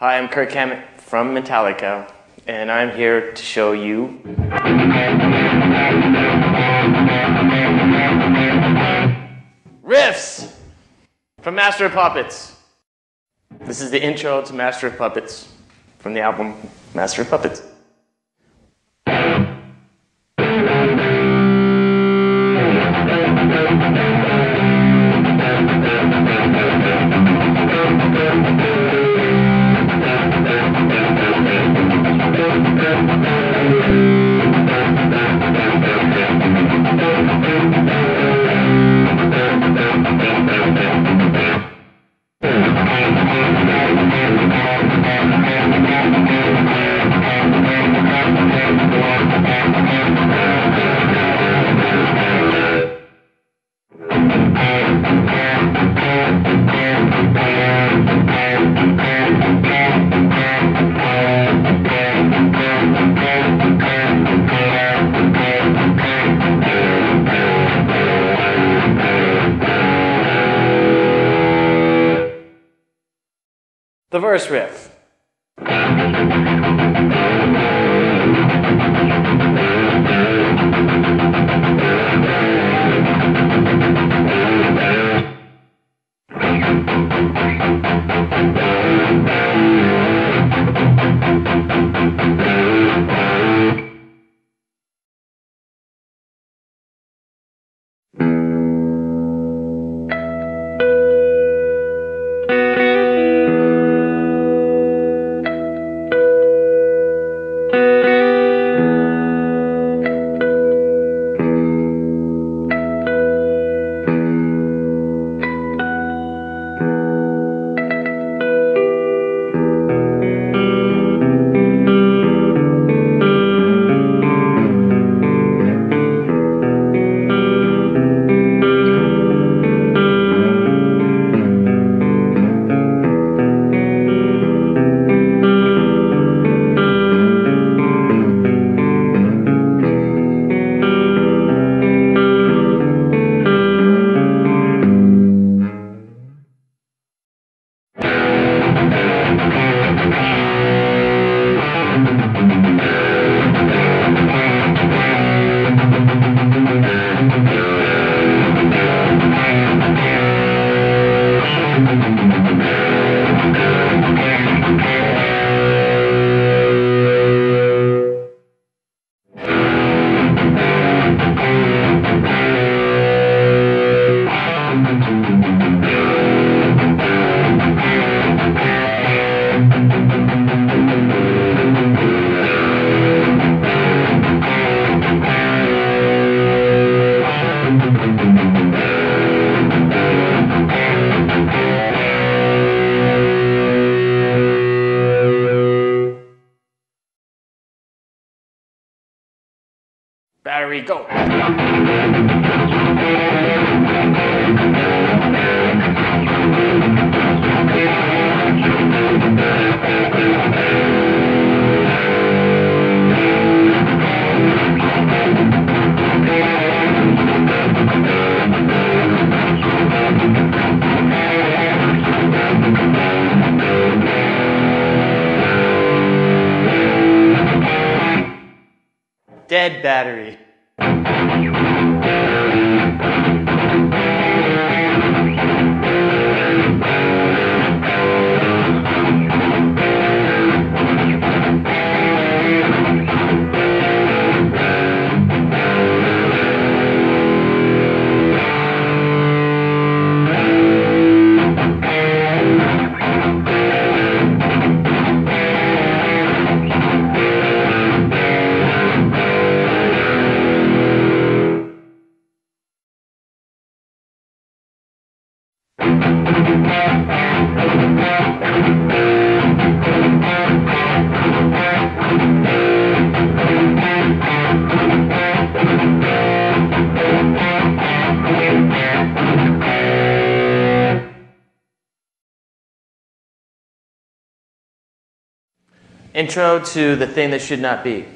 Hi, I'm Kirk Hammett from Metallica, and I'm here to show you. Riffs from Master of Puppets. This is the intro to Master of Puppets from the album Master of Puppets. The verse riff. Battery, go. Dead battery. Intro to The Thing That Should Not Be.